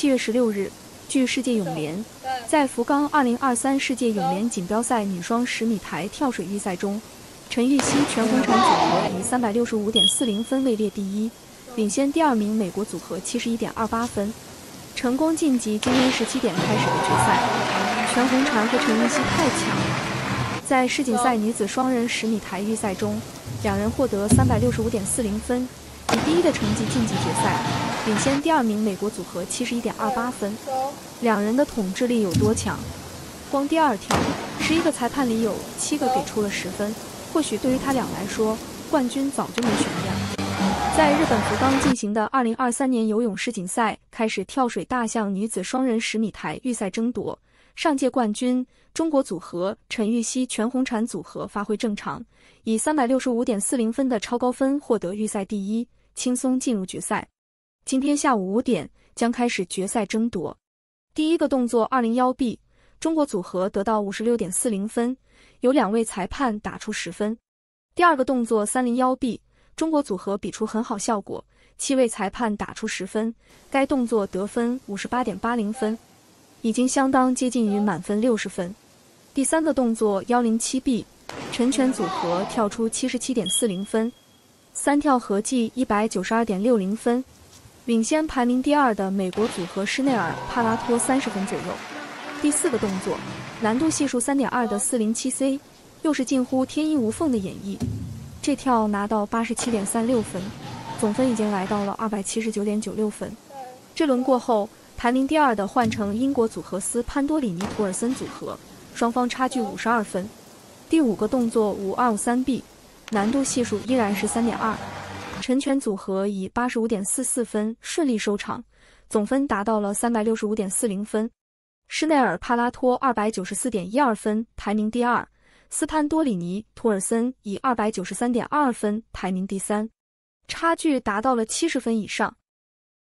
七月十六日，据世界泳联，在福冈二零二三世界泳联锦标赛女双十米台跳水预赛中，陈芋汐全红婵组合以三百六十五点四零分位列第一，领先第二名美国组合七十一点二八分，成功晋级今天十七点开始的决赛。全红婵和陈芋汐太强了，在世锦赛女子双人十米台预赛中，两人获得三百六十五点四零分，以第一的成绩晋级决赛。领先第二名美国组合七十一点二八分，两人的统治力有多强？光第二跳，十一个裁判里有七个给出了十分。或许对于他俩来说，冠军早就没悬念了。在日本福冈进行的二零二三年游泳世锦赛开始跳水大项女子双人十米台预赛争夺，上届冠军中国组合陈芋汐全红婵组合发挥正常，以三百六十五点四零分的超高分获得预赛第一，轻松进入决赛。今天下午五点将开始决赛争夺。第一个动作二零幺 B，中国组合得到五十六点四零分，有两位裁判打出十分。第二个动作三零幺 B，中国组合比出很好效果，七位裁判打出十分，该动作得分五十八点八零分，已经相当接近于满分六十分。第三个动作幺零七 B，陈全组合跳出七十七点四零分，三跳合计一百九十二点六零分。领先排名第二的美国组合施内尔帕拉托三十分左右。第四个动作，难度系数三点二的四零七 C，又是近乎天衣无缝的演绎。这跳拿到八十七点三六分，总分已经来到了二百七十九点九六分。这轮过后，排名第二的换成英国组合斯潘多里尼普尔森组合，双方差距五十二分。第五个动作五二五三 B，难度系数依然是三点二。陈全组合以八十五点四四分顺利收场，总分达到了三百六十五点四零分。施内尔帕拉托二百九十四点一二分排名第二，斯潘多里尼图尔森以二百九十三点二分排名第三，差距达到了七十分以上。